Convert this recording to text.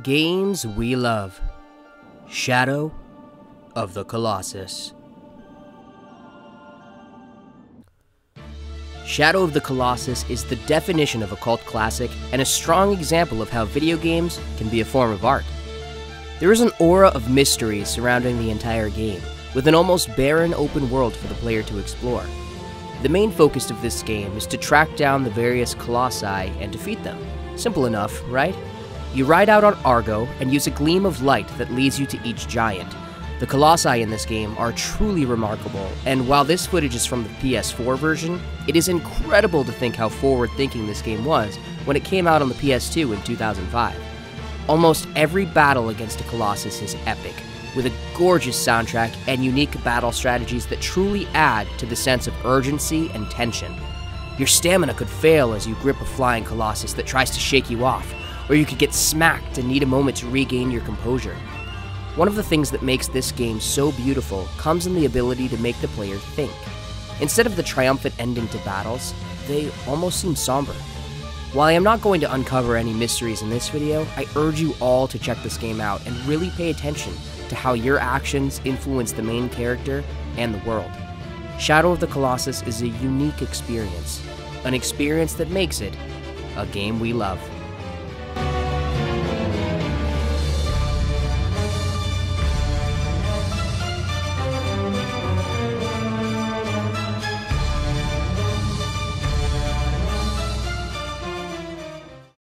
Games we love. Shadow of the Colossus. Shadow of the Colossus is the definition of a cult classic and a strong example of how video games can be a form of art. There is an aura of mystery surrounding the entire game, with an almost barren open world for the player to explore. The main focus of this game is to track down the various colossi and defeat them. Simple enough, right? You ride out on Argo and use a gleam of light that leads you to each giant. The colossi in this game are truly remarkable, and while this footage is from the PS4 version, it is incredible to think how forward thinking this game was when it came out on the PS2 in 2005. Almost every battle against a Colossus is epic, with a gorgeous soundtrack and unique battle strategies that truly add to the sense of urgency and tension. Your stamina could fail as you grip a flying Colossus that tries to shake you off, or you could get smacked and need a moment to regain your composure. One of the things that makes this game so beautiful comes in the ability to make the player think. Instead of the triumphant ending to battles, they almost seem somber. While I am not going to uncover any mysteries in this video, I urge you all to check this game out and really pay attention to how your actions influence the main character and the world. Shadow of the Colossus is a unique experience, an experience that makes it a game we love.